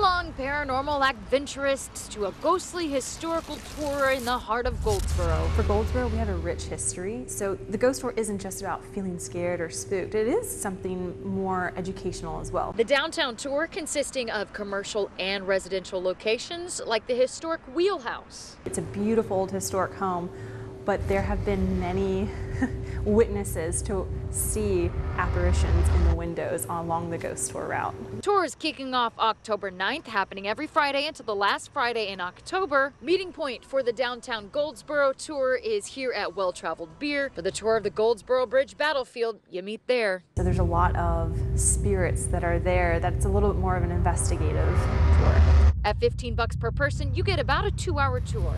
along, paranormal adventurists, to a ghostly historical tour in the heart of Goldsboro. For Goldsboro, we have a rich history, so the ghost tour isn't just about feeling scared or spooked. It is something more educational as well. The downtown tour consisting of commercial and residential locations like the historic Wheelhouse. It's a beautiful old historic home, but there have been many witnesses to see apparitions in the windows along the ghost tour route. Tour is kicking off October 9th, happening every Friday until the last Friday in October. Meeting point for the downtown Goldsboro tour is here at Well Traveled Beer. For the tour of the Goldsboro Bridge battlefield, you meet there. So there's a lot of spirits that are there that's a little bit more of an investigative tour. At 15 bucks per person, you get about a two hour tour.